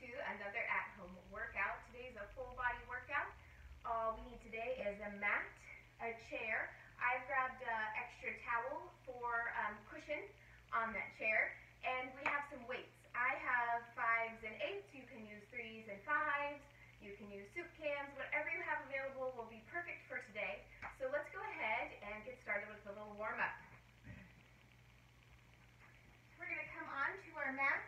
to another at-home workout. Today's a full body workout. All we need today is a mat, a chair. I've grabbed an extra towel for um, cushion on that chair, and we have some weights. I have fives and eights. You can use threes and fives. You can use soup cans. Whatever you have available will be perfect for today. So let's go ahead and get started with a little warm-up. We're going to come onto our mat.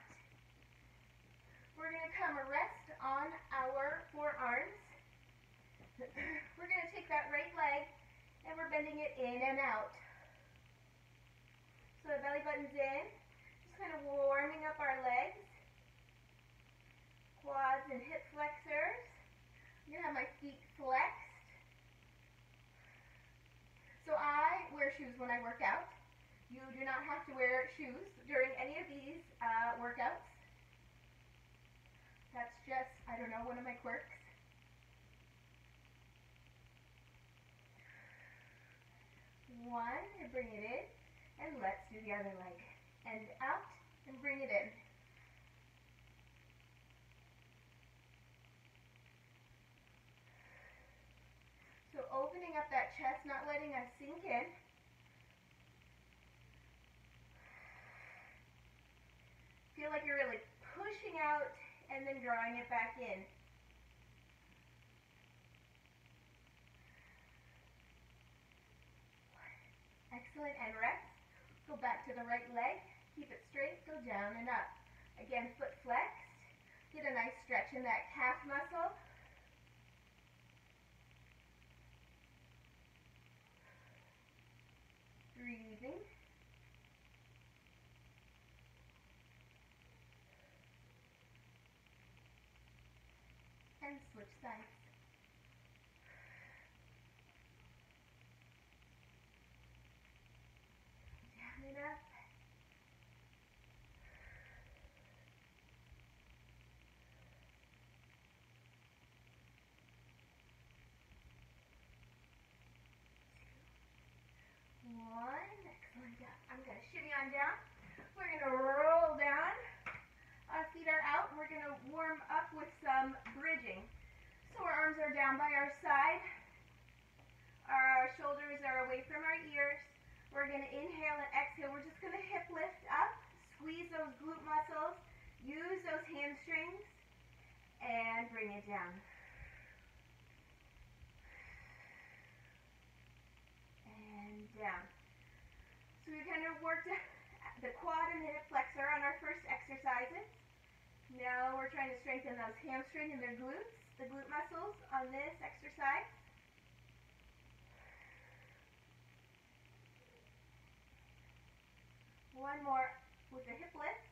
We're going to come rest on our forearms. we're going to take that right leg and we're bending it in and out. So the belly button's in, just kind of warming up our legs, quads and hip flexors. I'm to have my feet flexed. So I wear shoes when I work out. You do not have to wear shoes during any of these uh, workouts. That's just, I don't know, one of my quirks. One, and bring it in, and let's do the other leg. And out, and bring it in. So opening up that chest, not letting us sink in. Feel like you're really pushing out and then drawing it back in. Excellent, and rest. Go back to the right leg, keep it straight, go down and up. Again, foot flexed. Get a nice stretch in that calf muscle. Breathing. and switch sides. Down and up. One, excellent job. I'm going to shimmy on down. We're going to roll down. Our feet are out. We're going to warm up with some bridging. So our arms are down by our side. Our shoulders are away from our ears. We're going to inhale and exhale. We're just going to hip lift up. Squeeze those glute muscles. Use those hamstrings. And bring it down. And down. So we kind of worked the quad and the hip flexor on our first exercises. Now we're trying to strengthen those hamstring and their glutes, the glute muscles on this exercise. One more with the hip lift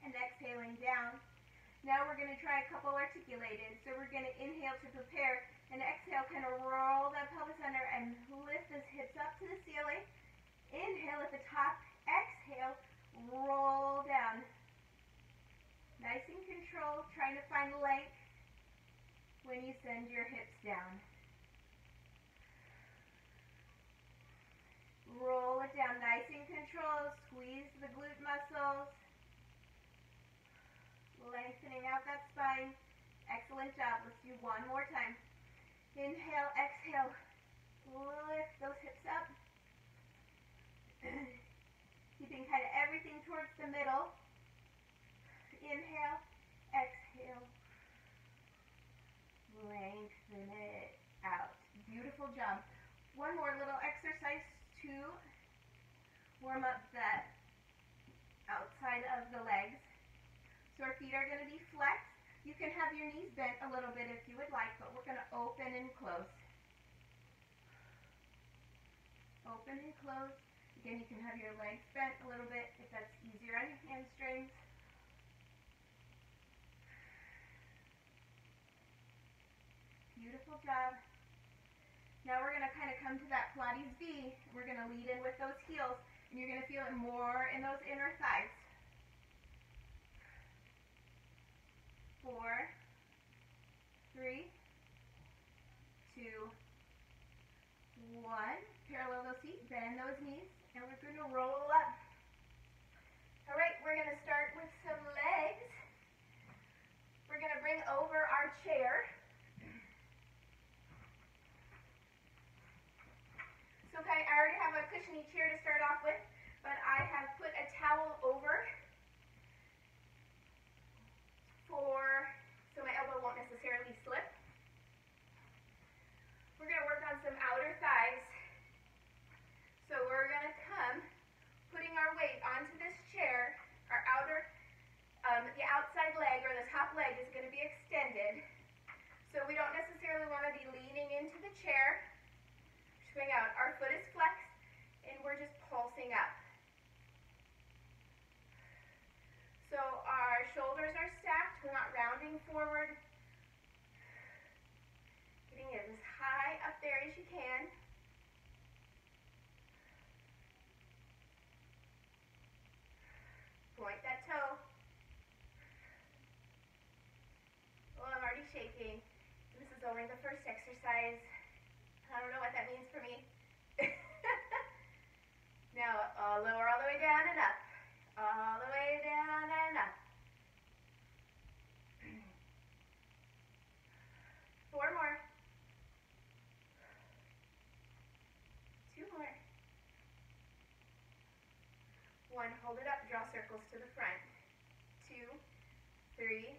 and exhaling down. Now we're going to try a couple articulated. So we're going to inhale to prepare and exhale, kind of roll that pelvis under and lift those hips up to the ceiling. Inhale at the top, exhale, roll down. Nice and controlled, trying to find the length when you send your hips down. Roll it down nice and controlled. Squeeze the glute muscles. Lengthening out that spine. Excellent job. Let's do one more time. Inhale, exhale. Lift those hips up. Keeping kind of everything towards the middle. Inhale, exhale. Lengthen it out. Beautiful job. One more little exercise to warm up that outside of the legs. So our feet are going to be flexed. You can have your knees bent a little bit if you would like, but we're going to open and close. Open and close. Again, you can have your legs bent a little bit if that's easier on your hamstrings. Beautiful job. Now we're going to kind of come to that Pilates V. We're going to lead in with those heels, and you're going to feel it more in those inner thighs. Four, three, two, one. Parallel those feet, bend those knees, and we're going to roll up. chair here to start off with, but I have put a towel over for so my elbow won't necessarily slip. We're going to work on some outer thighs. So we're going to come putting our weight onto this chair, our outer, um, the outside leg or the top leg is going to be extended. So we don't necessarily want to be leaning into the chair. Swing out. Our foot is flexed we're just pulsing up. So our shoulders are stacked, we're not rounding forward. Getting as high up there as you can. Point that toe. Well, I'm already shaking. This is only the first exercise. I don't know what that means Lower all the way down and up. All the way down and up. Four more. Two more. One, hold it up, draw circles to the front. Two, three,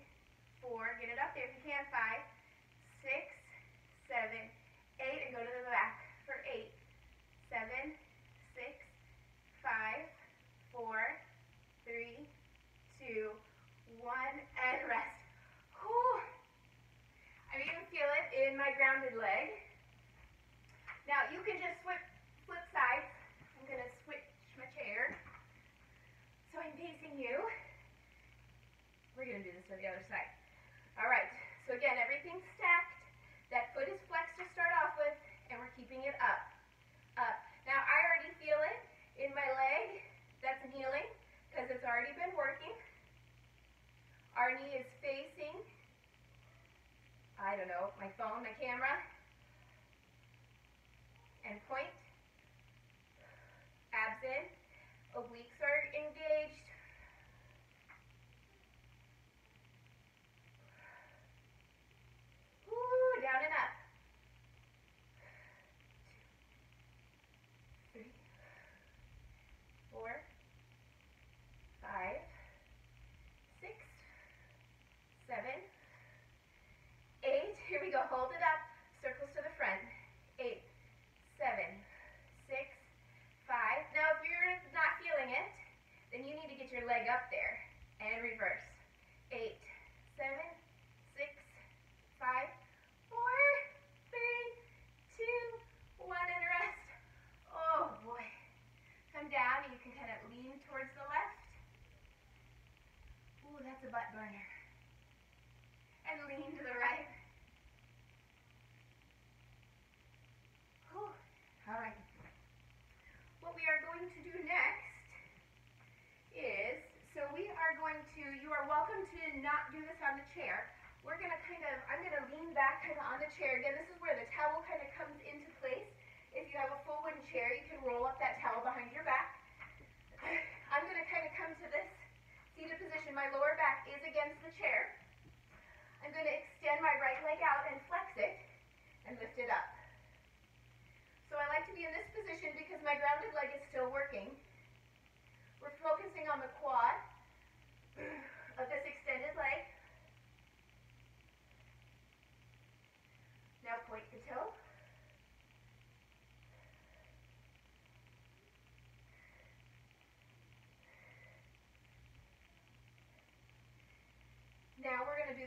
you. We're going to do this on the other side. All right, so again, everything's stacked. That foot is flexed to start off with, and we're keeping it up, up. Now, I already feel it in my leg. That's healing because it's already been working. Our knee is facing, I don't know, my phone, my camera, and point, abs in, oblique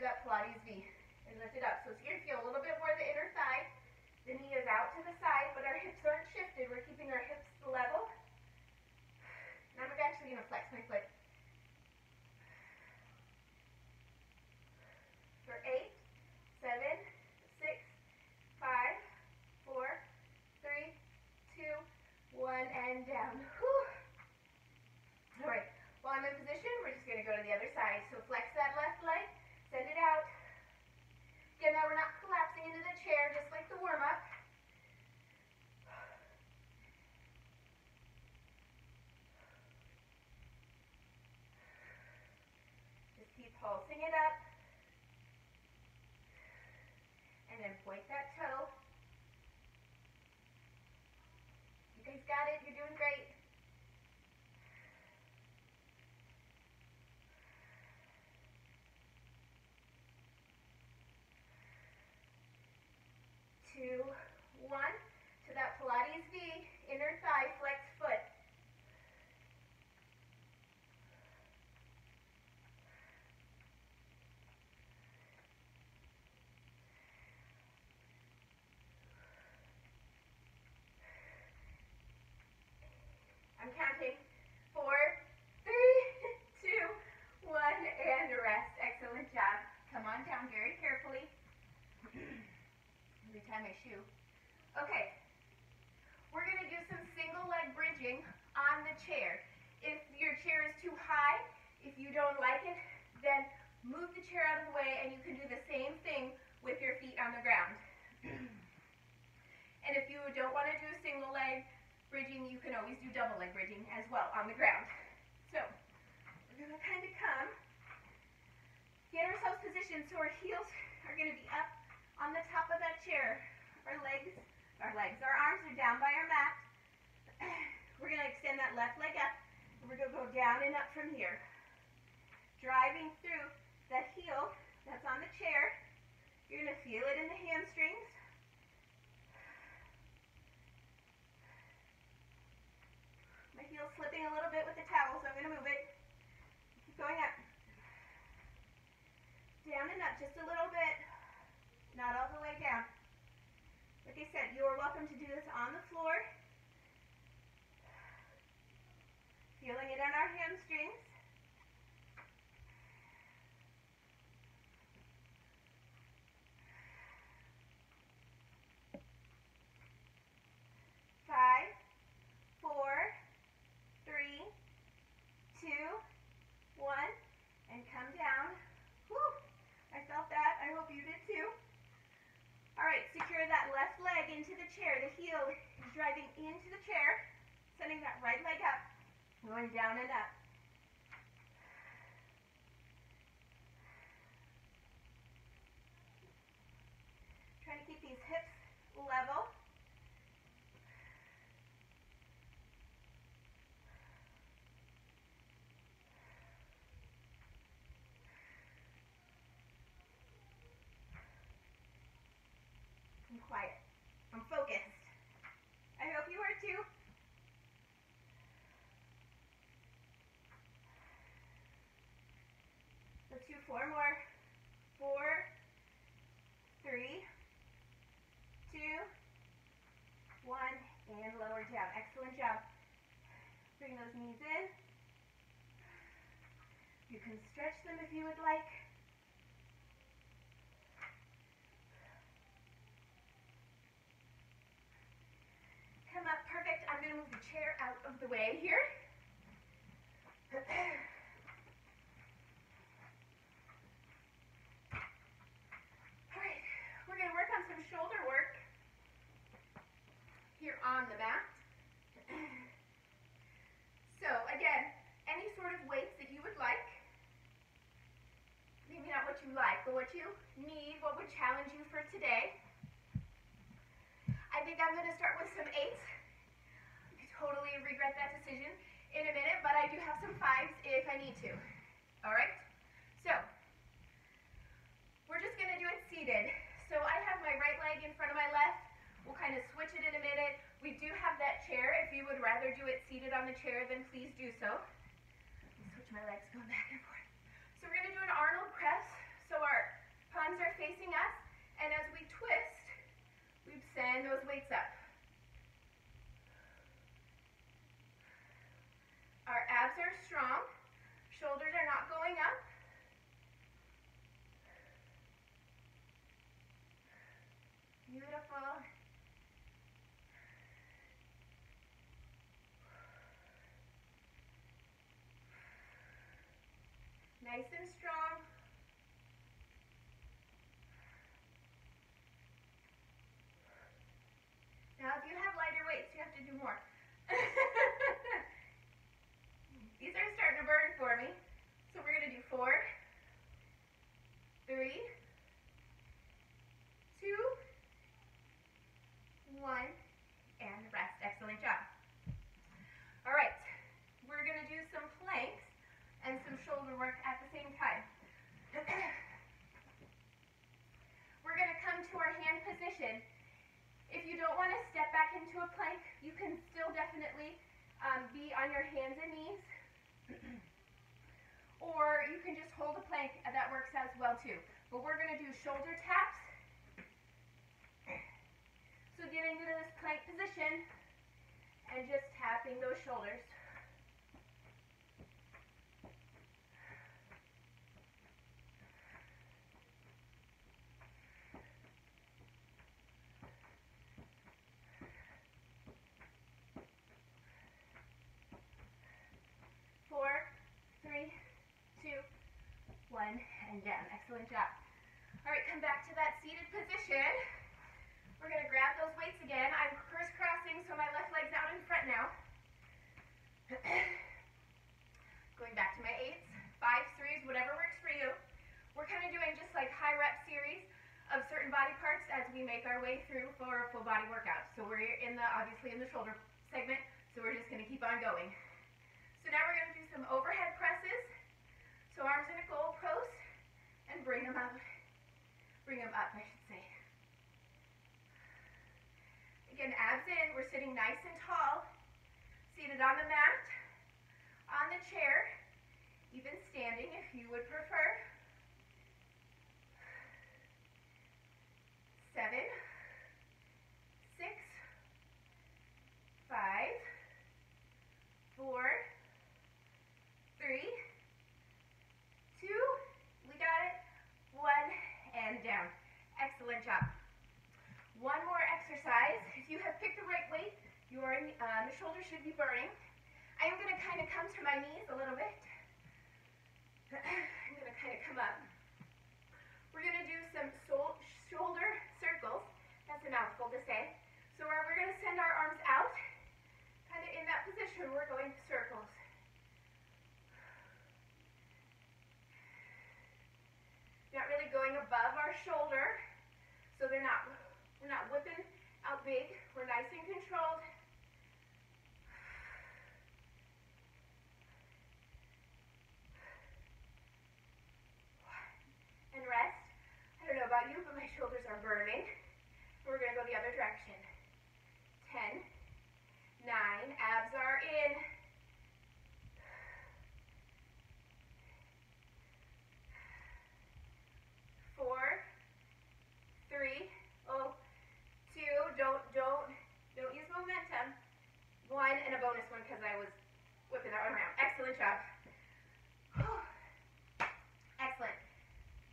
that Pilates V and lift it up. So it's your feel two, you don't like it, then move the chair out of the way and you can do the same thing with your feet on the ground. and if you don't want to do a single leg bridging, you can always do double leg bridging as well on the ground. So, we're gonna kind of come, get ourselves positioned so our heels are gonna be up on the top of that chair. Our legs our legs. Our arms are down by our mat. We're going to extend that left leg up. We're going to go down and up from here. Driving through that heel that's on the chair. You're going to feel it in the hamstrings. My heel's slipping a little bit with the towel, so I'm going to move it. Keep going up. Down and up just a little bit. Not all the way down. Like I said, you are welcome to do this on the floor. Feeling it on our hamstrings. Five, four, three, two, one, and come down. Whew, I felt that. I hope you did too. All right, secure that left leg into the chair. The heel is driving into the chair, sending that right leg up, going down and up. Trying to keep these hips level. I'm quiet. I'm focused. I hope you are too. Let's do four more. Four, three, two, one, and lower down. Excellent job. Bring those knees in. You can stretch them if you would like. Come up, perfect. I'm going to move the chair out of the way here. All right, we're going to work on some shoulder work here on the mat. So again, any sort of weights that you would like. Maybe not what you like, but what you need, what would challenge you for today. I think I'm going to start with some eights. I totally regret that decision in a minute, but I do have some fives if I need to. All right? So, we're just going to do it seated. So I have my right leg in front of my left. We'll kind of switch it in a minute. We do have that chair. If you would rather do it seated on the chair, then please do so. Switch my legs going back and forth. So we're going to do an Arnold press. So our palms are facing us, and as we twist, we send those weights up. do shoulder taps. So getting into this plank position and just tapping those shoulders. Four, three, two, one, and down. Excellent job. All right, come back to that seated position. We're gonna grab those weights again. I'm crisscrossing, so my left leg's out in front now. Going back to my eights, fives, threes, whatever works for you. We're kind of doing just like high rep series of certain body parts as we make our way through for a full body workout. So we're in the, obviously in the shoulder segment, so we're just gonna keep on going. So now we're gonna do some overhead presses. So arms in a goal post and bring them out. Bring them up, I should say. Again, abs in, we're sitting nice and tall, seated on the mat, on the chair, even standing if you would prefer. Seven, six, five, four, three, two, we got it, one, and down. Excellent job. One more exercise. If you have picked the right weight, your uh, the shoulder should be burning. I am going to kind of come to my knees a little bit. I'm going to kind of come up. We're going to do some shoulder circles. That's a mouthful to say. So we're, we're going to send our arms out. Kind of in that position, we're going circles. Not really going above our shoulder, so they're not, we're not whipping out big. We're nice and controlled. And rest. I don't know about you, but my shoulders are burning. We're going to go the other direction. Ten, nine, abs are in. Four, three, oh, two, don't, don't, don't use momentum. One, and a bonus one because I was whipping that one Excellent job. Excellent.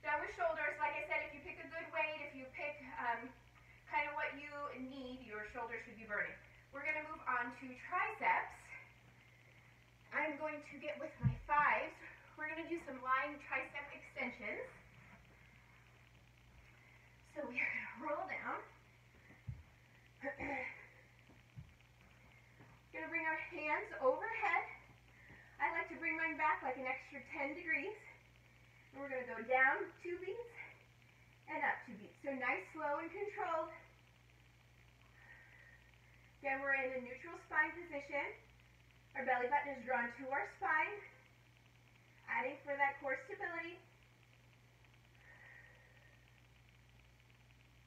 Done with shoulders. Like I said, if you pick a good weight, if you pick um, kind of what you need, your shoulders should be burning. We're going to move on to triceps. I'm going to get with my thighs. We're going to do some lying tricep extensions. So we are going to roll down. going to bring our hands overhead. To bring mine back like an extra 10 degrees. And we're going to go down two beats and up two beats. So nice, slow, and controlled. Again, we're in a neutral spine position. Our belly button is drawn to our spine, adding for that core stability.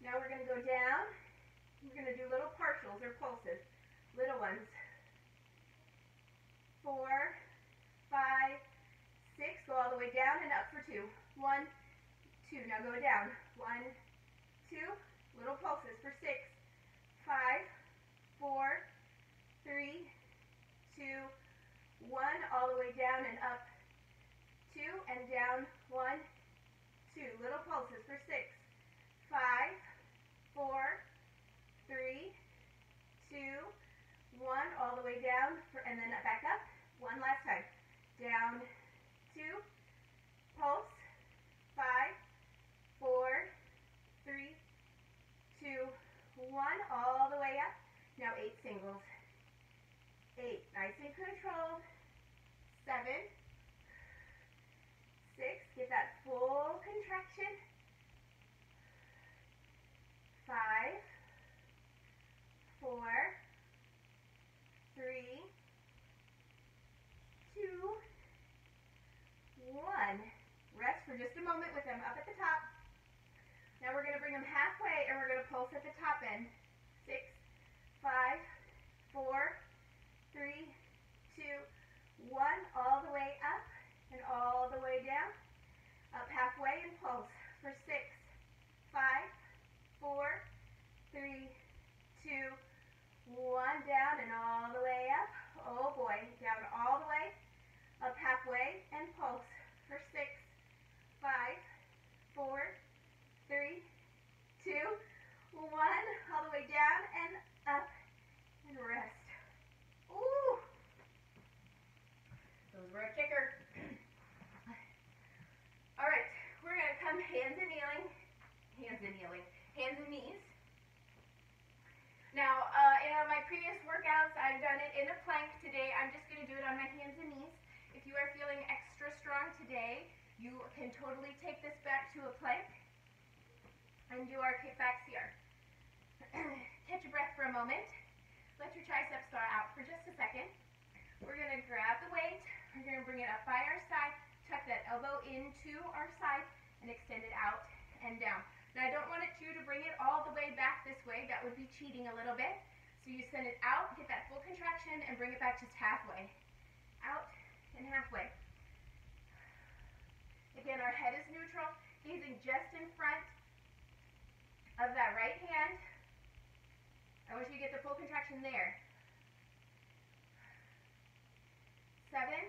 Now we're going to go down. We're going to do little partials or pulses, little ones. Four, five, six, go all the way down and up for two. One, two, now go down. One, two, little pulses for six, five, four, three, two, one, all the way down and up, two, and down, one, two, little pulses for six, five, four, three, two, one, all the way down, for, and then back up, one last time, down, two, pulse, five, four, three, two, one, all the way up. Now eight singles. Eight, nice and controlled. Seven, six, get that full contraction. Five, four, three, two, one. Rest for just a moment with them up at the top. Now we're going to bring them halfway and we're going to pulse at the top end. Six, five, four, three, two, one. All the way up and all the way down. Up halfway and pulse for six, five, four, three, two, one. Down and all the way up. Oh boy, down all the way. Up halfway and pulse for six, four, three, two, one. All the way down and up and rest. Ooh! Those were a kicker. All right, we're going to come hands and kneeling, hands and kneeling, hands and knees. Now, uh, in my previous workouts, I've done it in a plank. Today, I'm just going to do it on my hands and knees. If you are feeling extra strong today, you can totally take this back to a plank and do our kickbacks here. Catch your breath for a moment. Let your triceps thaw out for just a second. We're going to grab the weight. We're going to bring it up by our side, tuck that elbow into our side, and extend it out and down. Now I don't want it you to bring it all the way back this way. That would be cheating a little bit. So you send it out, get that full contraction, and bring it back just halfway. Out and halfway. Again, our head is neutral, gazing just in front of that right hand. I want you to get the full contraction there. Seven,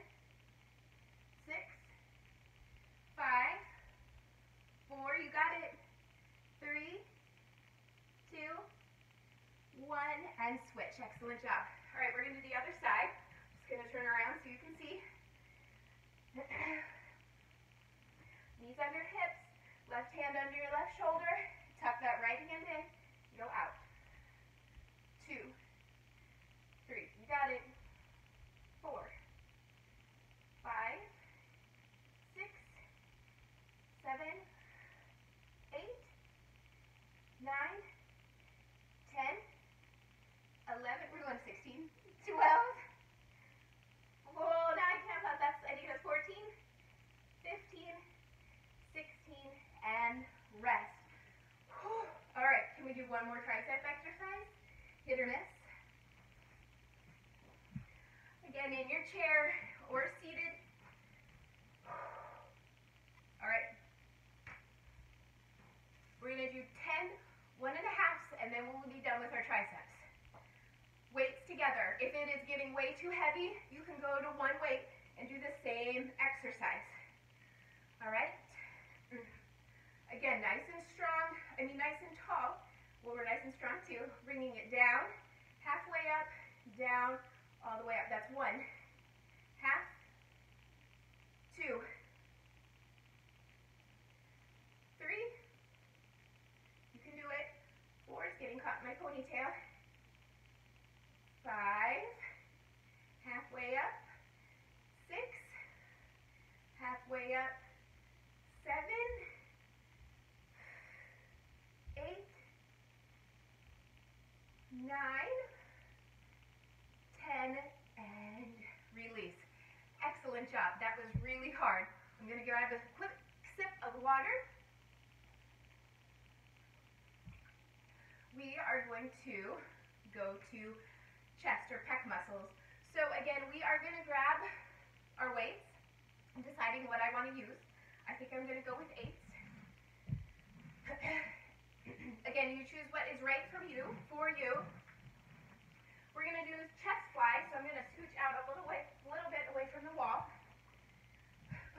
six, five, four, you got it three, two, one, and switch. Excellent job. All right, we're going to do the other side. Just going to turn around so you can see. Knees under hips, left hand under your left shoulder. Tuck that right hand in. Go out. Two, three. You got it. Four, five, six, seven, 9, 10, 11, we're going 16, 12. Whoa, now I can't count, that's, I think that's 14, 15, 16, and rest. Whew. All right, can we do one more tricep exercise? Hit or miss. Again, in chair or seated. All right. We're going to do 10 one and a half, and then we'll be done with our triceps. Weights together. If it is getting way too heavy, you can go to one weight and do the same exercise. All right? Again, nice and strong, I mean nice and tall. Well, we're nice and strong too. Bringing it down, halfway up, down, all the way up. That's one. Two, ponytail. Five, halfway up, six, halfway up, seven, eight, nine, ten, and release. Excellent job. That was really hard. I'm going grab a quick sip of water. we are going to go to chest or pec muscles. So again, we are going to grab our weights. I'm deciding what I want to use. I think I'm going to go with eights. again, you choose what is right from you, for you. We're going to do chest fly, so I'm going to scooch out a little, way, a little bit away from the wall.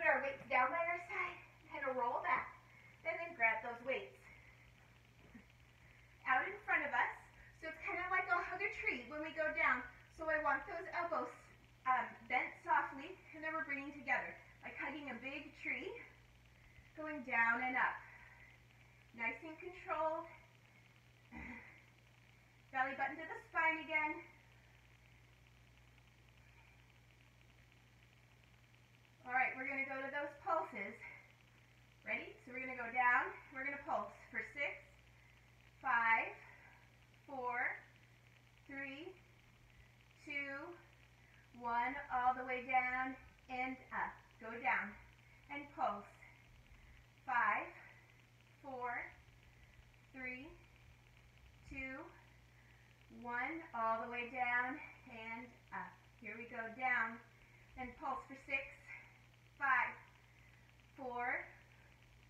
Put our weights down by our side, kind of roll back, and then grab those weights out in front of us. So it's kind of like a hug a tree when we go down. So I want those elbows um, bent softly, and then we're bringing together, like hugging a big tree, going down and up. Nice and controlled. Belly button to the spine again. All right, we're going to go to those pulses. Ready? So we're going to go down. We're going to pulse for six, five, four, three, two, one, all the way down and up. Go down and pulse. Five, four, three, two, one, all the way down and up. Here we go, down and pulse for six, five, four,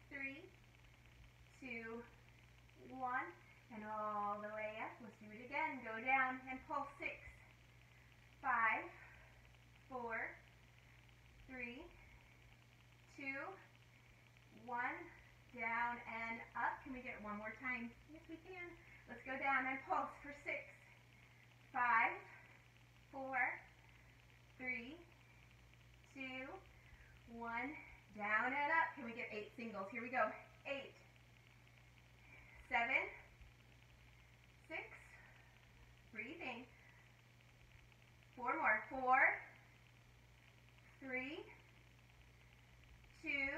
three, two, one, and all the way up. Let's do it again. Go down and pulse six, five, four, three, two, one, down and up. Can we get one more time? Yes, we can. Let's go down and pulse for six, five, four, three, two, one, down and up. Can we get eight singles? Here we go. Eight, seven, six, breathing. Four more. Four, three, two,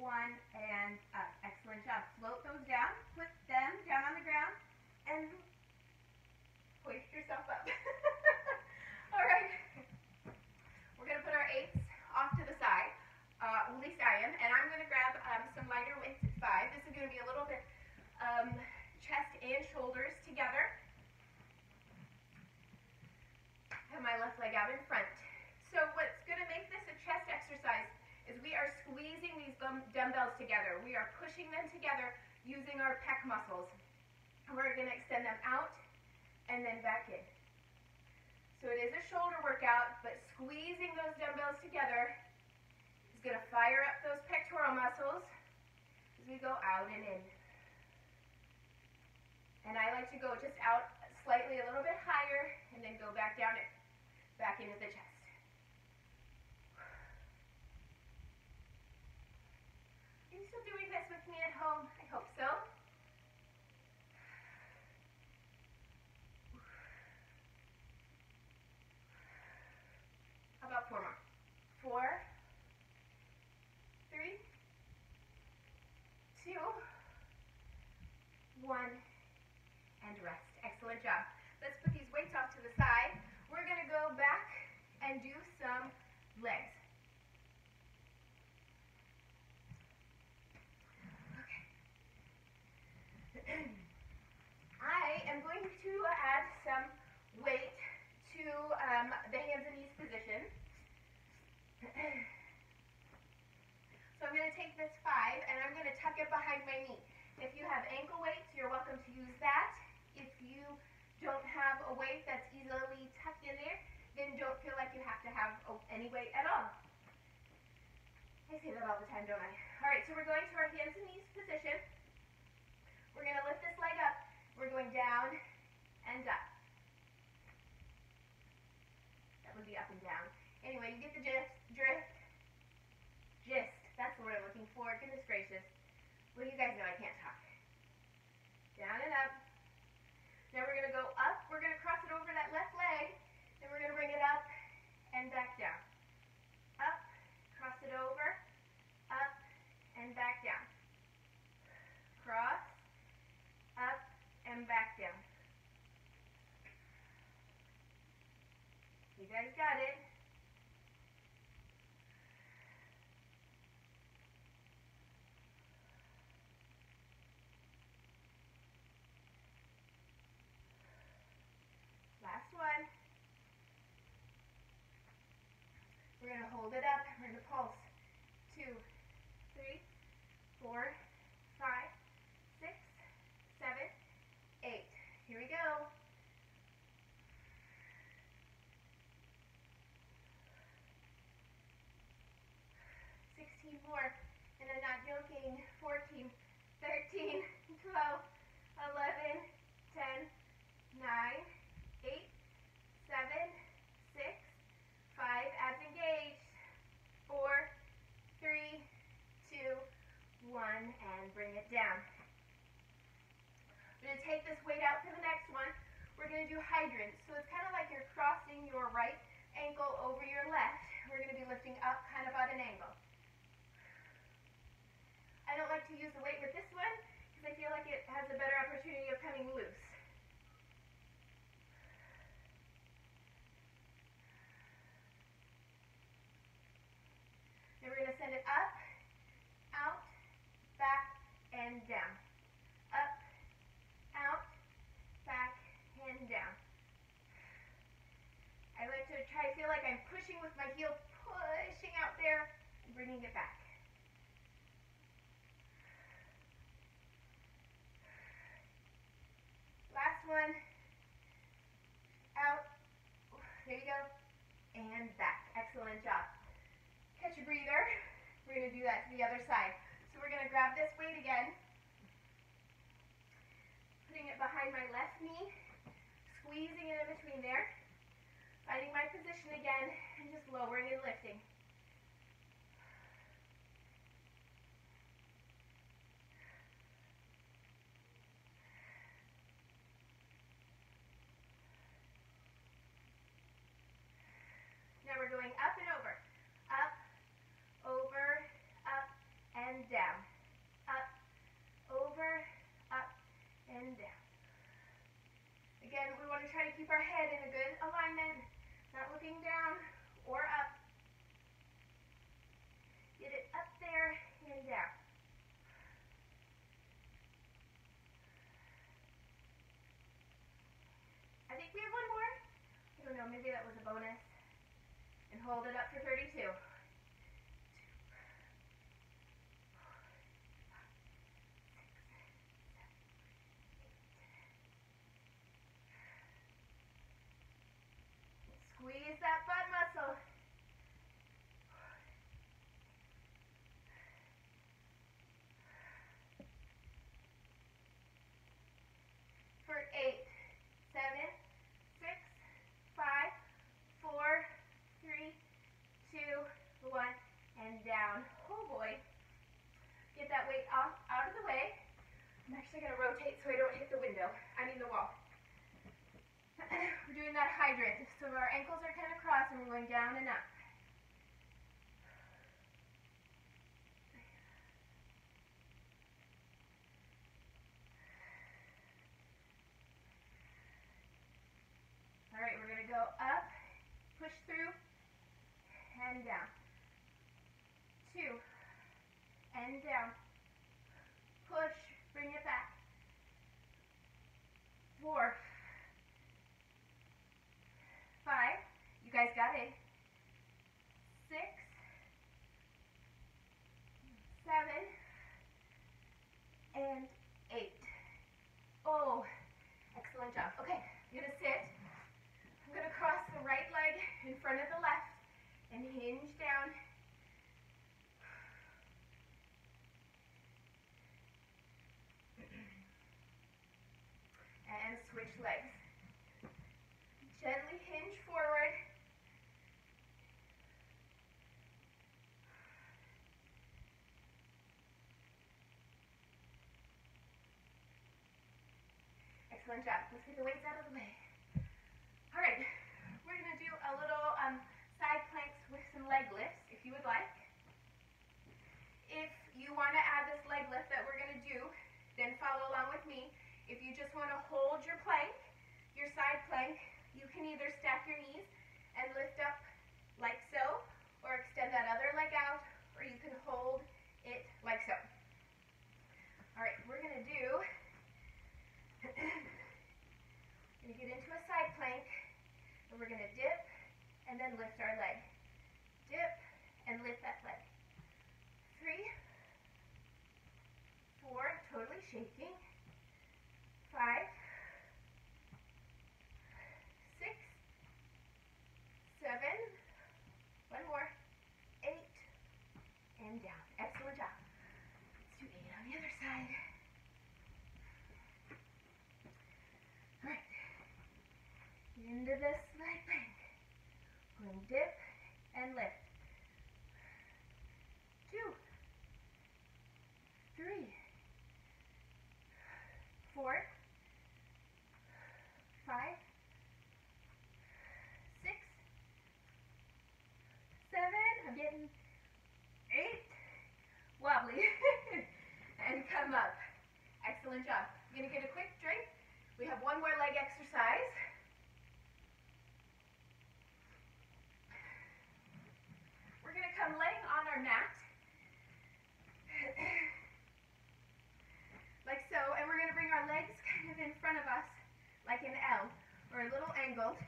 one, and up. Excellent job. Float those down. Put them down on the ground and hoist yourself up. All right. We're going to put our eights off to the side. Uh, at least I am. And I'm going to grab um, some lighter weights at five. This is going to be a little bit um, chest and shoulders together. Have my left leg out in front. So what's going to make this a chest exercise is we are squeezing these dumbbells together. We are pushing them together using our pec muscles. We're going to extend them out and then back in. So it is a shoulder workout, but squeezing those dumbbells together is going to fire up those pectoral muscles as we go out and in. And I like to go just out slightly a little bit higher and then go back down it, back into the chest. You still doing this with me at home? I hope so. How about four more? Four, three, two, one, and rest. Excellent job. Let's put these weights off to the side. We're going to go back and do some legs. Okay. I am going to add some weight to um, the hands and knees position. so I'm going to take this five and I'm going to tuck it behind my knee. If you have ankle weights, you're welcome to use that. If you don't have a weight that's easily tucked in there, then don't feel like you have to have any weight at all. I say that all the time, don't I? All right, so we're going to our hands and knees position. We're going to lift this leg up. We're going down and up. That would be up and down. Anyway, you get the gist, drift, gist. That's the word I'm looking for. Goodness gracious. Well, you guys know I can't talk. Down and up. Now we're going to go up. We're going to cross it over that left leg. Then we're going to bring it up and back down. Up, cross it over, up, and back down. Cross, up, and back down. You guys got it. Last one. We're going to hold it up. We're going to pulse. Two, three, four, five, six, seven, eight. Here we go. Sixteen more. And I'm not joking. Fourteen, thirteen, twelve, eleven, ten, nine, eight, seven, six, five, abs engaged, four, three, two, one, and bring it down. I'm going to take this weight out to the next one. We're going to do hydrants. So it's kind of like you're crossing your right ankle over your left. We're going to be lifting up kind of at an angle. I don't like to use the weight with this one because I feel like it has a better opportunity of coming loose. Then we're going to send it up, out, back, and down. Up, out, back, and down. I like to try to feel like I'm pushing with my heel, pushing out there, and bringing it back. Last one. Out. There you go. And back. Excellent job. Catch a breather. We're going to do that to the other side. So we're going to grab this weight again. Putting it behind my left knee. Squeezing it in between there. Finding my position again lowering and lifting. Now we're going up and over, up, over, up, and down, up, over, up, and down. Again, we want to try to keep our head in a good we have one more. I don't know, maybe that was a bonus. And hold it up for 32. Squeeze that butt muscle. For eight, seven, six, five, four, three, two, one, and down. Oh boy. Get that weight off out of the way. I'm actually gonna rotate so I don't hit the window. I mean the wall. we're doing that hydrant. So our ankles are kind of crossed and we're going down and up. All right, we're gonna go up, push through, and down. Two, and down. Push, bring it back. Four, five, you guys got it. Six, seven, and eight. Oh, excellent job. Okay, you're gonna sit. I'm gonna cross the right leg in front of the left and hinge down. Switch legs. Gently hinge forward. Excellent job. Let's get the weights out of the way. All right, we're gonna do a little um, side planks with some leg lifts, if you would like. If you want to add this leg lift that we're gonna do, then follow along with me. If you just want to hold your plank, your side plank, you can either stack your knees and lift up like so, or extend that other leg out, or you can hold it like so. All right, we're gonna do, we're gonna get into a side plank, and we're gonna dip, and then lift our leg. Dip, and lift that leg. Three, four, totally shaking. Five, six, seven, one more, eight, and down. Excellent job. Let's do eight on the other side. All right. Into this side plank. We're going to dip and lift. Two, three, four, five, six, seven, I'm getting eight, wobbly, and come up. Excellent job. I'm going to get a quick drink. We have one more leg exercise. We're going to come laying on our mat. like so, and we're going to bring our legs kind of in front of us, like an L, or a little angled.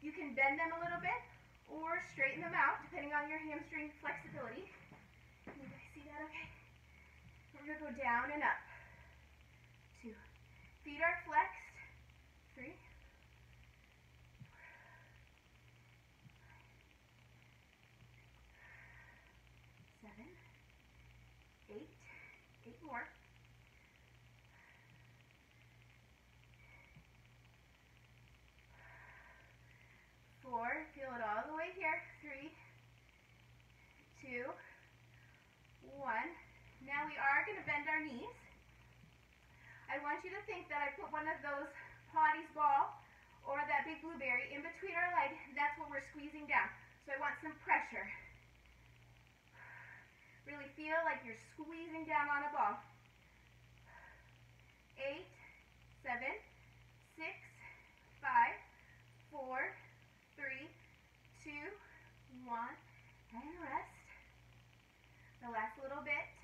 You can bend them a little bit, or straighten them out, depending on your hamstring flexibility. Can you guys see that okay? We're going to go down and up. Two. Feet are flexed. Three. Seven. Eight. Eight more. Four. Feel it all the way here. Three. Two. One. Now we are going to bend knees. I want you to think that I put one of those Pilates ball or that big blueberry in between our leg, that's what we're squeezing down. So I want some pressure. Really feel like you're squeezing down on a ball. Eight, seven, six, five, four, three, two, one, and rest. The last little bit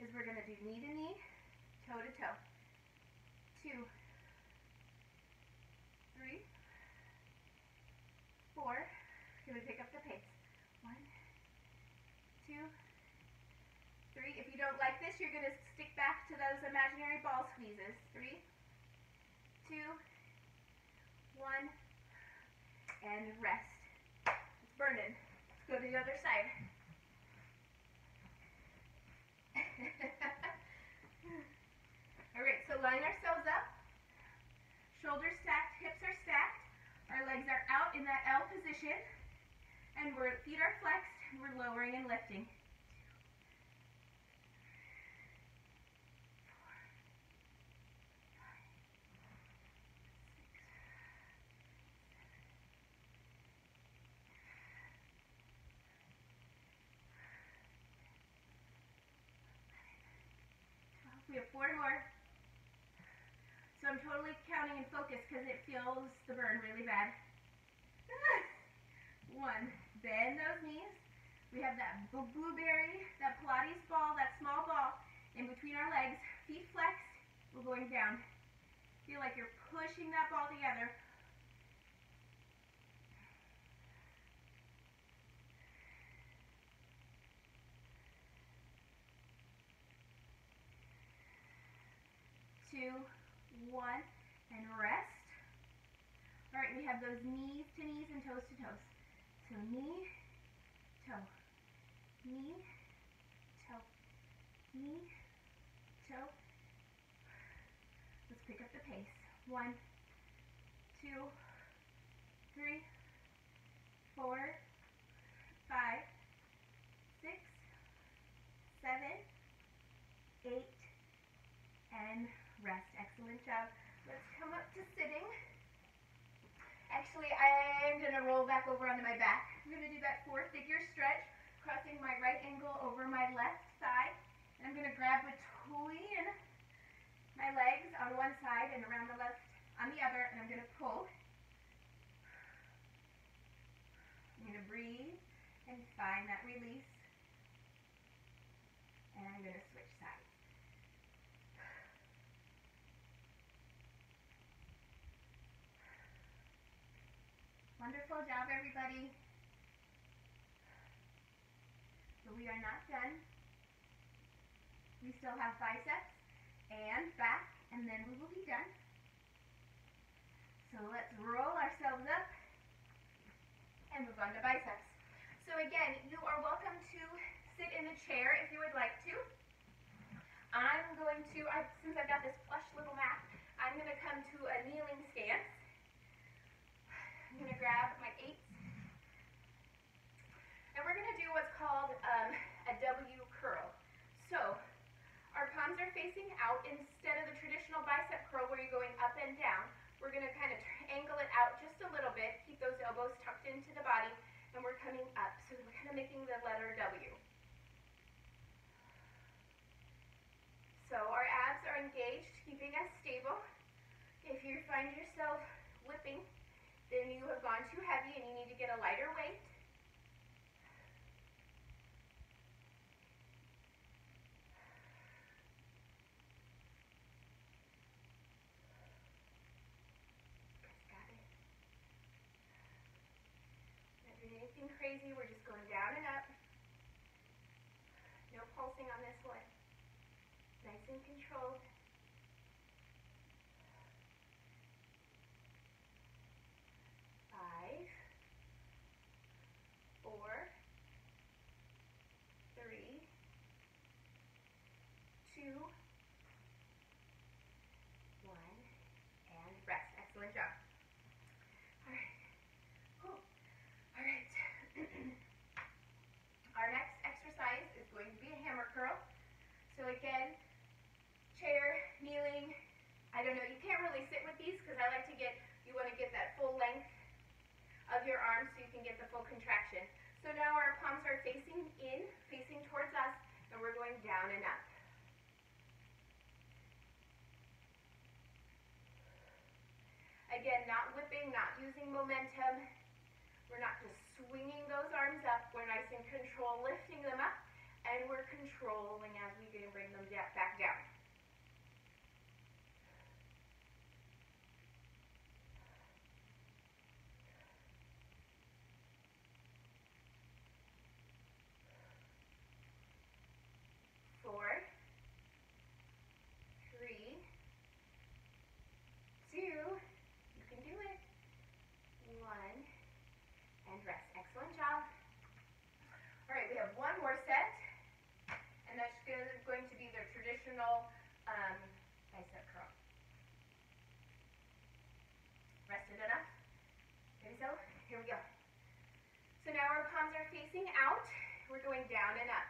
is we're going to do knee to knee, toe to toe. Two, three, four. Can we pick up the pace? One, two, three. If you don't like this, you're going to stick back to those imaginary ball squeezes. Three, two, one, and rest. It's burning. Let's go to the other side. Line ourselves up. Shoulders stacked, hips are stacked. Our legs are out in that L position. And our feet are flexed. We're lowering and lifting. We have four more. So I'm totally counting and focused because it feels the burn really bad. One, bend those knees. We have that blueberry, that Pilates ball, that small ball in between our legs. Feet flexed. We're going down. Feel like you're pushing that ball together. Two, one, and rest. All right, we have those knees to knees and toes to toes. So knee, toe, knee, toe, knee, toe. Let's pick up the pace. One, two, three, four, five, six, seven, eight, and rest. Excellent job. Come up to sitting. Actually, I'm going to roll back over onto my back. I'm going to do that four figure stretch, crossing my right ankle over my left thigh. And I'm going to grab between my legs on one side and around the left on the other, and I'm going to pull. I'm going to breathe and find that release. And I'm going to switch sides. Wonderful job, everybody. But we are not done. We still have biceps and back, and then we will be done. So let's roll ourselves up and move on to biceps. So again, you are welcome to sit in a chair if you would like to. I'm going to, I, since I've got this plush little mat, I'm going to come to a kneeling stance. Grab my eights. And we're going to do what's called um, a W curl. So our palms are facing out instead of the traditional bicep curl where you're going up and down. We're going to kind of angle it out just a little bit, keep those elbows tucked into the body, and we're coming up. So we're kind of making the letter W. So our abs are engaged, keeping us stable. If you find yourself then you have gone too heavy and you need to get a lighter weight. Anything crazy, we're just going down and up. No pulsing on this one. Nice and controlled. Five, four, three, two, one, and rest. Excellent job. All right. Cool. All right. Our next exercise is going to be a hammer curl. So again, chair, kneeling. I don't know, you can't really sit with these because I like to get, you want to Again, not whipping, not using momentum. We're not just swinging those arms up. We're nice and control, lifting them up, and we're controlling as we bring them back down. traditional um, bicep curl. Rested enough? Maybe so? Here we go. So now our palms are facing out. We're going down and up.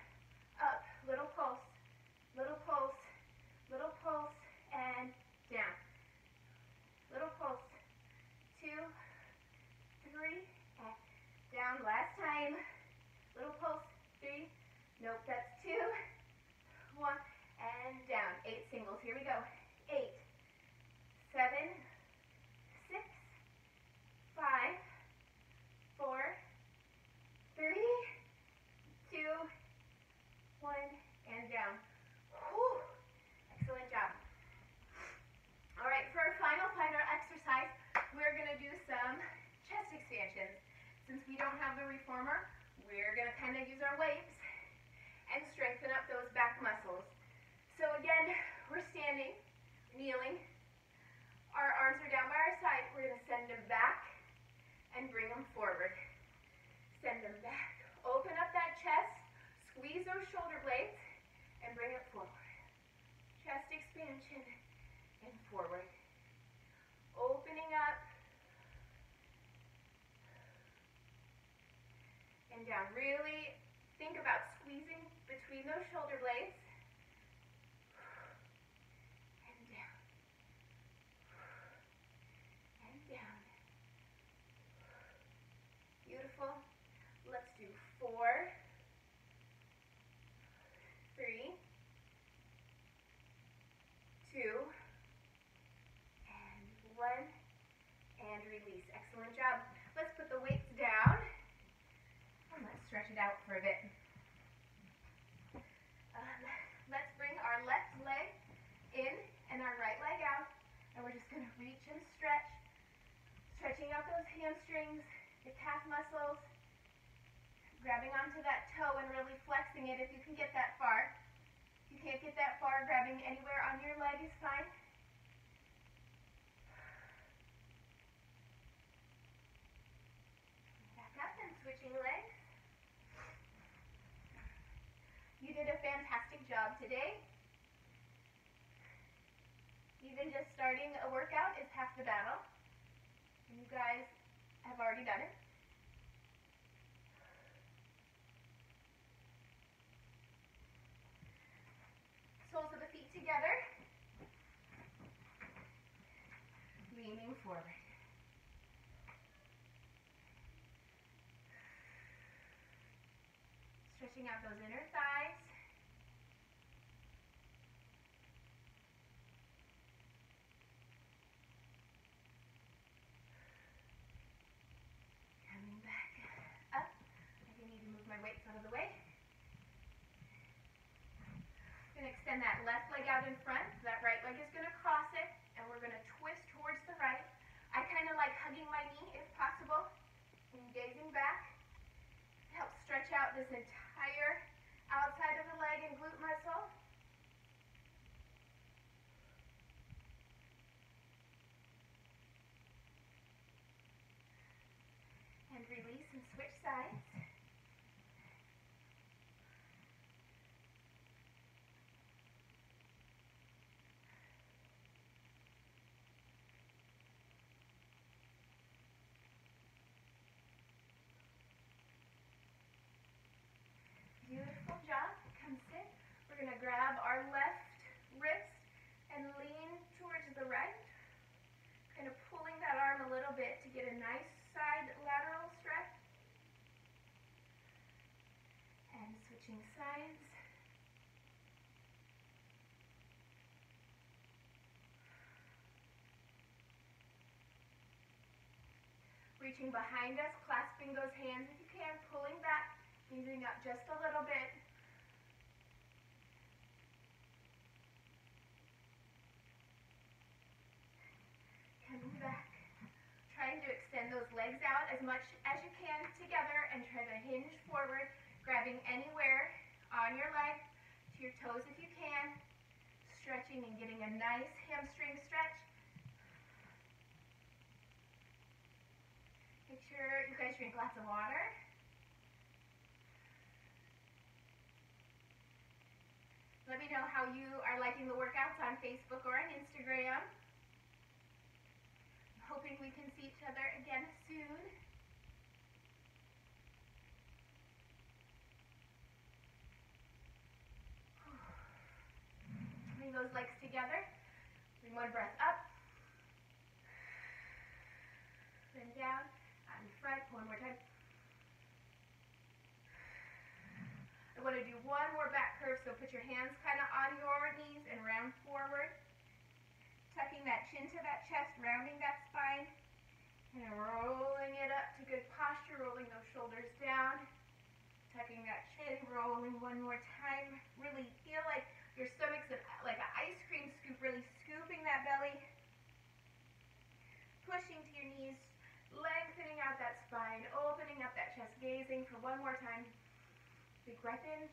down last time. Little pulse, three, nope, that's two, one, and down. Eight singles, here we go. Eight, seven, Since we don't have the reformer, we're going to kind of use our weights and strengthen up those back muscles. So again, we're standing, kneeling. Our arms are down by our side. We're going to send them back and bring them forward. Send them back. Open up that chest. Squeeze those shoulder blades and bring it forward. Chest expansion and forward. Really think about squeezing between those shoulder blades. And down. And down. Beautiful. Let's do four, three, two, and one, and release. Excellent job. Let's put the weights down Um, let's bring our left leg in and our right leg out. And we're just going to reach and stretch. Stretching out those hamstrings, the calf muscles. Grabbing onto that toe and really flexing it if you can get that far. If you can't get that far, grabbing anywhere on your leg is fine. did a fantastic job today. Even just starting a workout is half the battle. And you guys have already done it. Soles of the feet together. Leaning forward. stretching out those inner Gonna that left leg out in front. That right leg is gonna cross it, and we're gonna twist towards the right. I kind of like hugging my knee if possible, and gazing back. Help stretch out this entire outside of the leg and glute muscle. And release and switch sides. Beautiful job. Come sit. We're going to grab our left wrist and lean towards the right. Kind of pulling that arm a little bit to get a nice side lateral stretch. And switching sides. Reaching behind us, clasping those hands if you can, pulling back, easing up just a little bit. Coming back. Trying to extend those legs out as much as you can together and try to hinge forward, grabbing anywhere on your leg to your toes if you can. Stretching and getting a nice hamstring stretch. Make sure you guys drink lots of water. Let me know how you are liking the workouts on Facebook or on Instagram. I'm hoping we can see each other again soon. Bring those legs together. One breath up. Then down. Out in front. One more time. I want to do one more back curve, so put your hands kind of on your knees and round forward. Tucking that chin to that chest, rounding that spine, and rolling it up to good posture, rolling those shoulders down. Tucking that chin, rolling one more time. Really feel like your stomach's like an ice cream scoop, really scooping that belly. Pushing to your knees, lengthening out that spine, opening up that chest, gazing for one more time. Big breath in.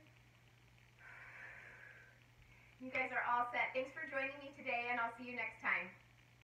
You guys are all set. Thanks for joining me today, and I'll see you next time.